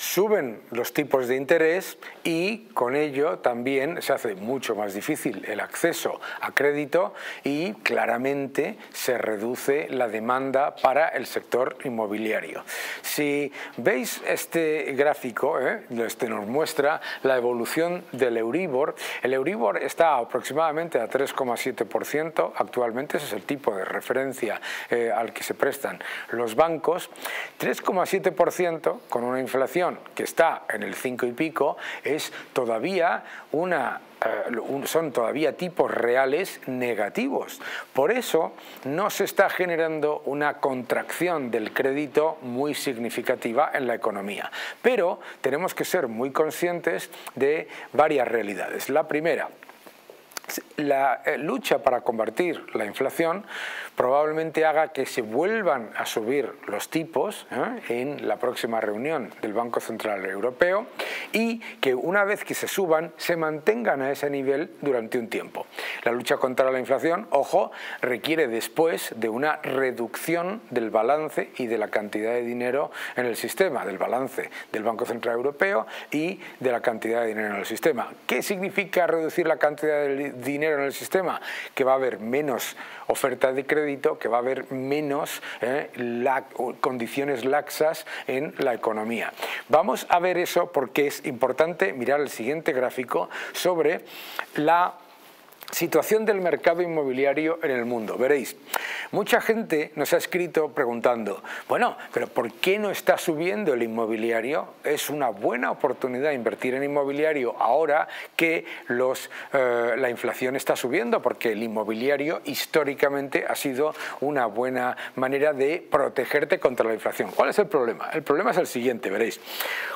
suben los tipos de interés y con ello también se hace mucho más difícil el acceso a crédito y claramente se reduce la demanda para el sector inmobiliario. Si veis este gráfico, ¿eh? este nos muestra la evolución del Euribor. El Euribor está aproximadamente a 3,7% actualmente, ese es el tipo de referencia eh, al que se prestan los bancos. 3,7% con una inflación que está en el 5 y pico es todavía una eh, son todavía tipos reales negativos. Por eso no se está generando una contracción del crédito muy significativa en la economía. Pero tenemos que ser muy conscientes de varias realidades. La primera, la eh, lucha para combatir la inflación probablemente haga que se vuelvan a subir los tipos ¿eh? en la próxima reunión del Banco Central Europeo y que una vez que se suban se mantengan a ese nivel durante un tiempo. La lucha contra la inflación, ojo, requiere después de una reducción del balance y de la cantidad de dinero en el sistema, del balance del Banco Central Europeo y de la cantidad de dinero en el sistema. ¿Qué significa reducir la cantidad de dinero en el sistema? Que va a haber menos oferta de crédito, que va a haber menos eh, condiciones laxas en la economía. Vamos a ver eso porque es importante mirar el siguiente gráfico sobre la situación del mercado inmobiliario en el mundo. Veréis, mucha gente nos ha escrito preguntando, bueno, pero ¿por qué no está subiendo el inmobiliario? Es una buena oportunidad invertir en inmobiliario ahora que eh, la inflación está subiendo, porque el inmobiliario históricamente ha sido una buena manera de protegerte contra la inflación. ¿Cuál es el problema? El problema es el siguiente, veréis.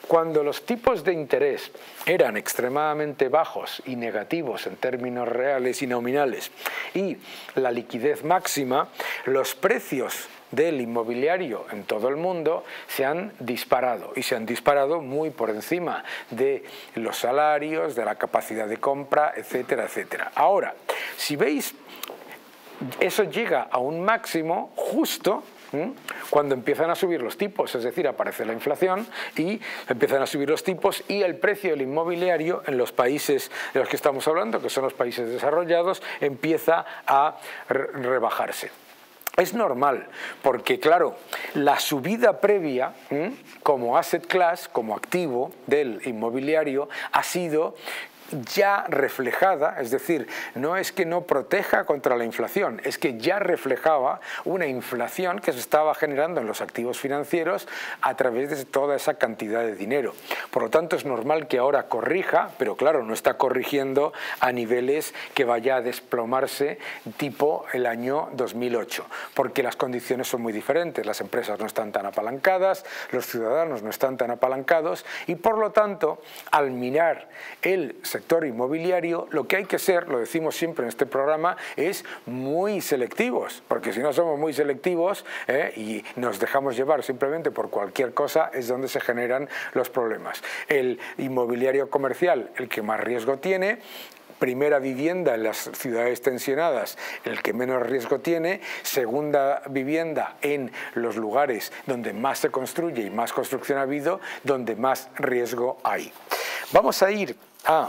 Cuando los tipos de interés eran extremadamente bajos y negativos en términos reales, y nominales y la liquidez máxima, los precios del inmobiliario en todo el mundo se han disparado y se han disparado muy por encima de los salarios, de la capacidad de compra, etcétera, etcétera. Ahora, si veis, eso llega a un máximo justo cuando empiezan a subir los tipos, es decir, aparece la inflación y empiezan a subir los tipos y el precio del inmobiliario en los países de los que estamos hablando, que son los países desarrollados, empieza a rebajarse. Es normal, porque claro, la subida previa como asset class, como activo del inmobiliario, ha sido ya reflejada, es decir, no es que no proteja contra la inflación, es que ya reflejaba una inflación que se estaba generando en los activos financieros a través de toda esa cantidad de dinero. Por lo tanto, es normal que ahora corrija, pero claro, no está corrigiendo a niveles que vaya a desplomarse tipo el año 2008, porque las condiciones son muy diferentes, las empresas no están tan apalancadas, los ciudadanos no están tan apalancados y por lo tanto, al mirar el sector inmobiliario, lo que hay que ser, lo decimos siempre en este programa, es muy selectivos, porque si no somos muy selectivos eh, y nos dejamos llevar simplemente por cualquier cosa, es donde se generan los problemas. El inmobiliario comercial, el que más riesgo tiene, primera vivienda en las ciudades tensionadas, el que menos riesgo tiene, segunda vivienda en los lugares donde más se construye y más construcción ha habido, donde más riesgo hay. Vamos a ir a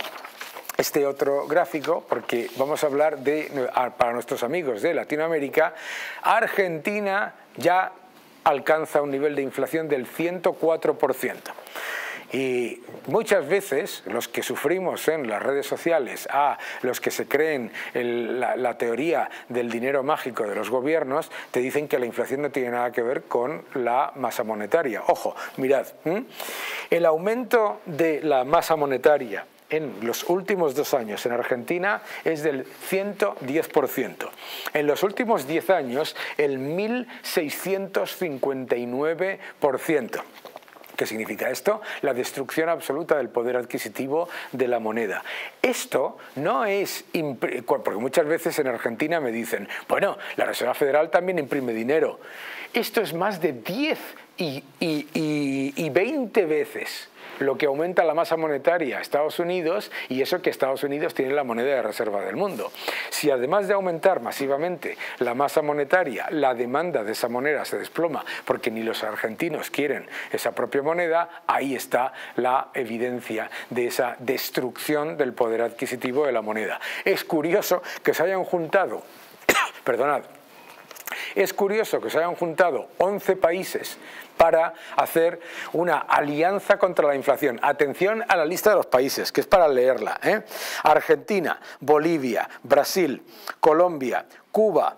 este otro gráfico porque vamos a hablar de, para nuestros amigos de Latinoamérica, Argentina ya alcanza un nivel de inflación del 104%. Y muchas veces los que sufrimos en las redes sociales, a los que se creen la, teoría del dinero mágico de los gobiernos, te dicen que la inflación no tiene nada que ver con la masa monetaria. Ojo, mirad, el aumento de la masa monetaria en los últimos dos años en Argentina es del 110%. En los últimos 10 años el 1.659%. ¿Qué significa esto? La destrucción absoluta del poder adquisitivo de la moneda. Esto no es, porque muchas veces en Argentina me dicen, bueno, la Reserva Federal también imprime dinero. Esto es más de 10 y, y, y 20 veces lo que aumenta la masa monetaria Estados Unidos y eso que Estados Unidos tiene la moneda de reserva del mundo. Si además de aumentar masivamente la masa monetaria, la demanda de esa moneda se desploma porque ni los argentinos quieren esa propia moneda, ahí está la evidencia de esa destrucción del poder adquisitivo de la moneda. Es curioso que se hayan juntado, perdonad, es curioso que se hayan juntado 11 países para hacer una alianza contra la inflación. Atención a la lista de los países, que es para leerla. ¿eh? Argentina, Bolivia, Brasil, Colombia, Cuba,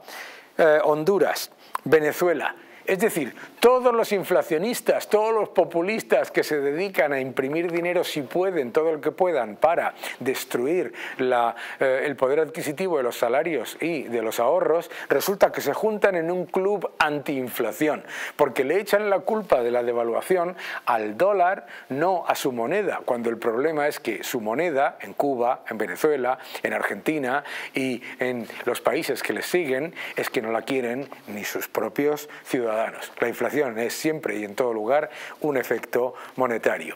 eh, Honduras, Venezuela. Es decir, todos los inflacionistas, todos los populistas que se dedican a imprimir dinero si pueden, todo lo que puedan, para destruir eh, el poder adquisitivo de los salarios y de los ahorros, resulta que se juntan en un club antiinflación, porque le echan la culpa de la devaluación al dólar, no a su moneda, cuando el problema es que su moneda en Cuba, en Venezuela, en Argentina y en los países que le siguen, es que no la quieren ni sus propios ciudadanos. La inflación es siempre y en todo lugar un efecto monetario.